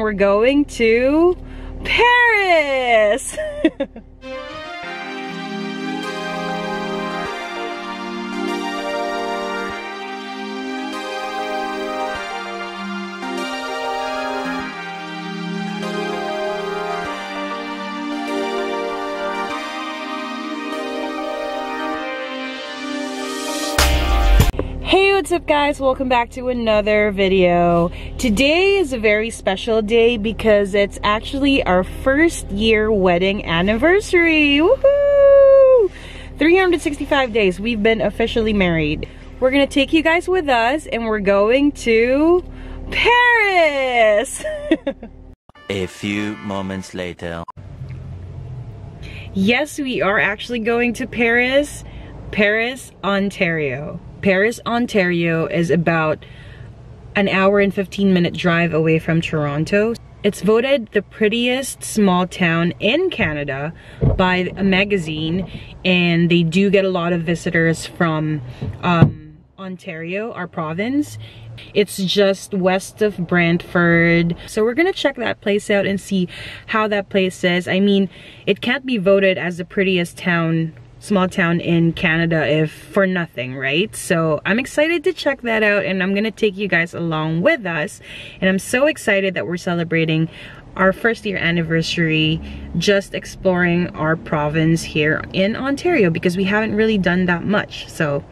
We're going to Paris! Hey, what's up guys? Welcome back to another video. Today is a very special day because it's actually our first year wedding anniversary. Woohoo! 365 days we've been officially married. We're gonna take you guys with us and we're going to Paris! A few moments later. Yes, we are actually going to Paris, Paris, Ontario. Paris, Ontario is about an hour and 15 minute drive away from Toronto. It's voted the prettiest small town in Canada by a magazine and they do get a lot of visitors from um, Ontario, our province. It's just west of Brantford. So we're gonna check that place out and see how that place is. I mean, it can't be voted as the prettiest town small town in Canada if for nothing, right? So I'm excited to check that out and I'm gonna take you guys along with us. And I'm so excited that we're celebrating our first year anniversary just exploring our province here in Ontario because we haven't really done that much. So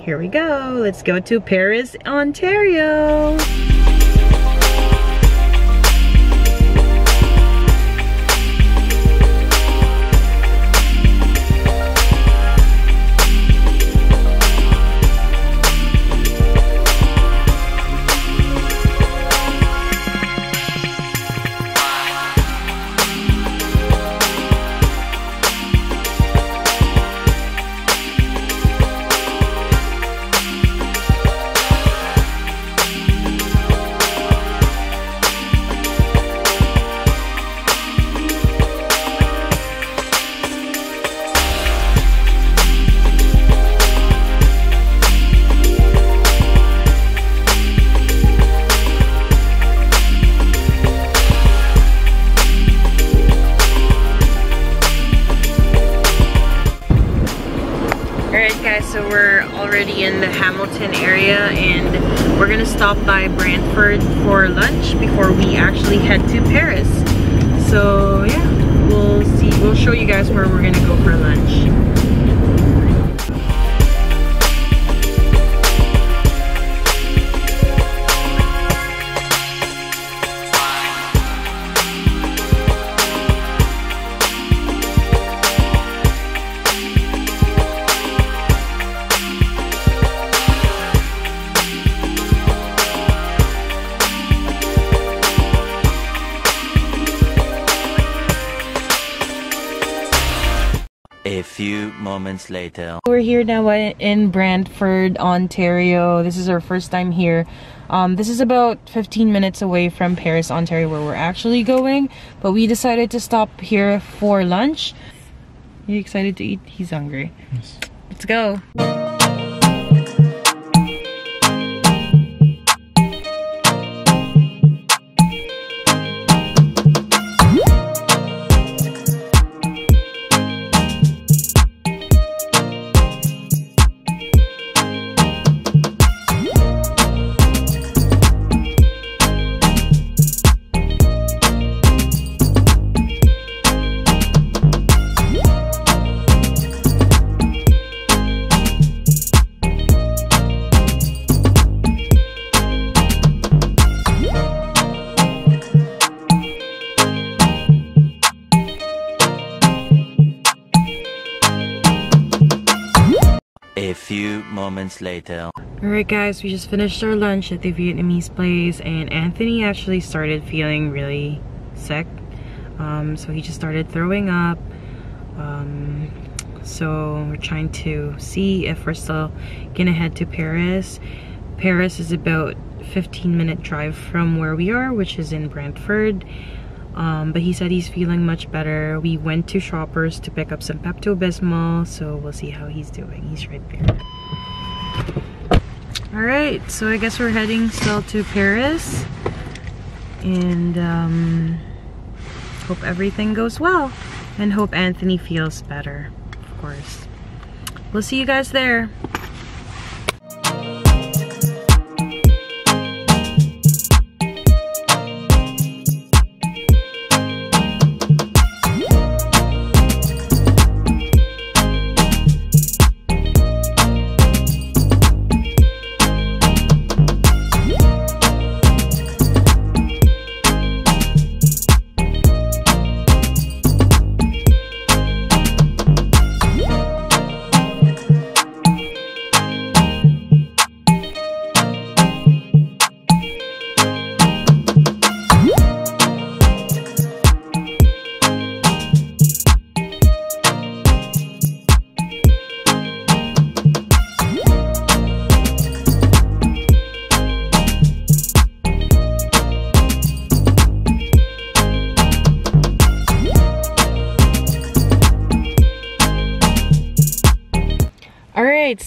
here we go. Let's go to Paris, Ontario. So we're already in the Hamilton area and we're gonna stop by Brantford for lunch before we actually head to Paris. So yeah, we'll see, we'll show you guys where we're gonna go for lunch. A few moments later. We're here now in Brantford, Ontario. This is our first time here. Um, this is about 15 minutes away from Paris, Ontario, where we're actually going. But we decided to stop here for lunch. you excited to eat? He's hungry. Yes. Let's go. Moments later. Alright guys, we just finished our lunch at the Vietnamese place and Anthony actually started feeling really sick. Um, so he just started throwing up. Um, so we're trying to see if we're still gonna head to Paris. Paris is about 15 minute drive from where we are, which is in Brantford. Um, but he said he's feeling much better. We went to Shoppers to pick up some Pepto-Bismol, so we'll see how he's doing. He's right there. All right, so I guess we're heading still to Paris. And um, hope everything goes well. And hope Anthony feels better, of course. We'll see you guys there.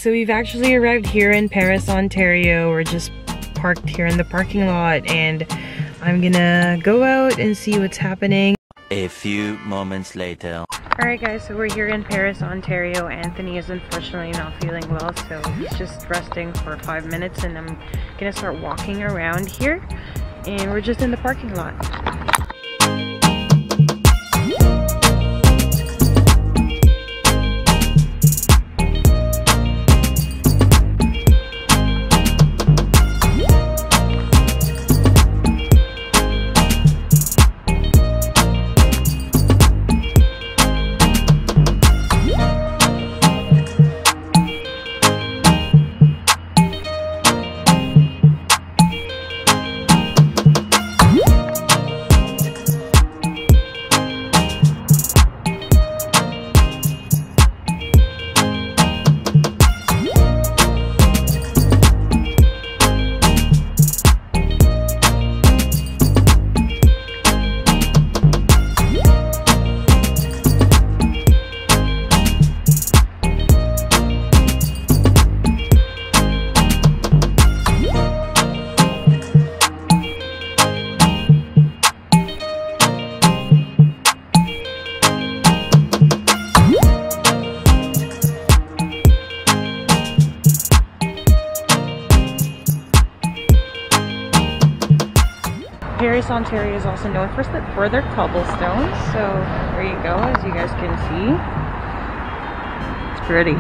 So we've actually arrived here in Paris, Ontario. We're just parked here in the parking lot and I'm gonna go out and see what's happening. A few moments later. Alright guys, so we're here in Paris, Ontario. Anthony is unfortunately not feeling well, so he's just resting for five minutes and I'm gonna start walking around here. And we're just in the parking lot. Paris, Ontario is also known for, for their cobblestones. So there you go, as you guys can see. It's pretty.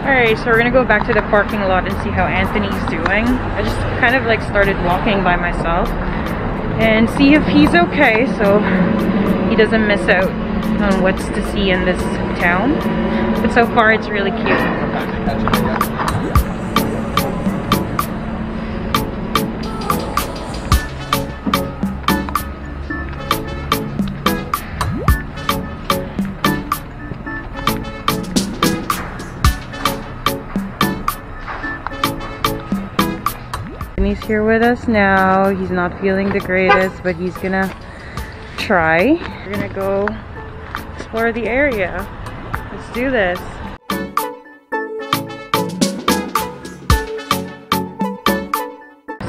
Alright, so we're gonna go back to the parking lot and see how Anthony's doing. I just kind of like started walking by myself and see if he's okay so he doesn't miss out on what's to see in this town. But so far it's really cute. He's here with us now. He's not feeling the greatest, but he's gonna try. We're gonna go explore the area. Let's do this.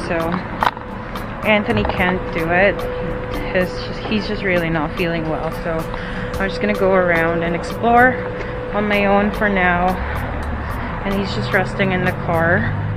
So, Anthony can't do it. His, he's just really not feeling well. So, I'm just gonna go around and explore on my own for now. And he's just resting in the car.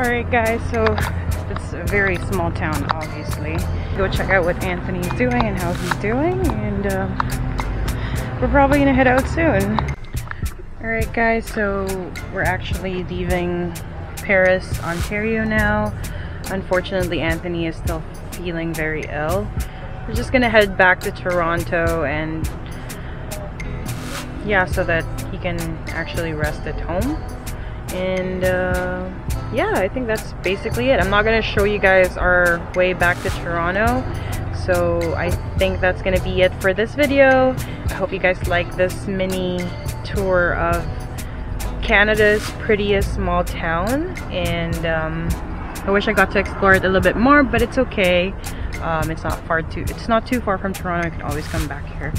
Guys, so it's a very small town, obviously. Go check out what Anthony's doing and how he's doing, and uh, we're probably gonna head out soon. Alright guys, so we're actually leaving Paris, Ontario now. Unfortunately, Anthony is still feeling very ill. We're just gonna head back to Toronto and yeah, so that he can actually rest at home. And uh, yeah, I think that's basically it. I'm not gonna show you guys our way back to Toronto. So I think that's gonna be it for this video. I hope you guys like this mini tour of Canada's prettiest small town. And um, I wish I got to explore it a little bit more, but it's okay. Um, it's not far too, it's not too far from Toronto. I can always come back here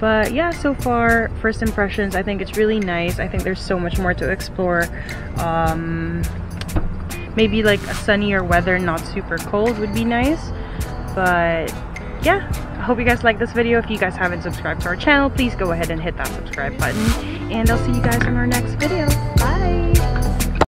but yeah so far first impressions i think it's really nice i think there's so much more to explore um, maybe like a sunnier weather not super cold would be nice. But yeah. I hope you guys like this video. If you guys haven't subscribed to our channel please go ahead and hit that subscribe button. And i'll see you guys in our next video